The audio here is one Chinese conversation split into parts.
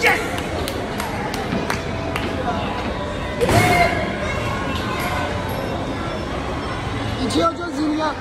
你就要这样。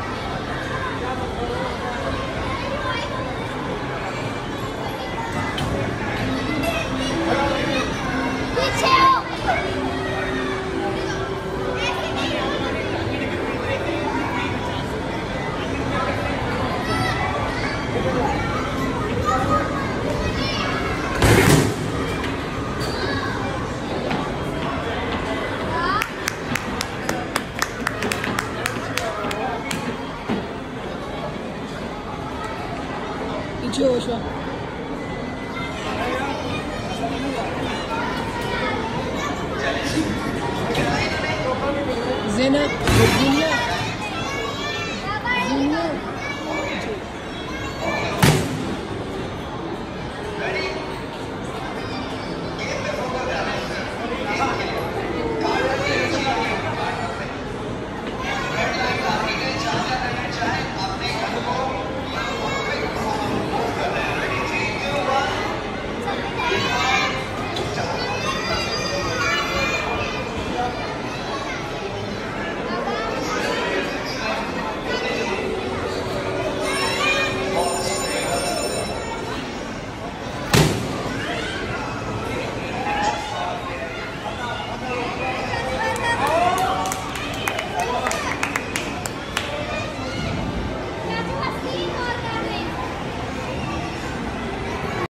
İçiyor şu an. Zeynep,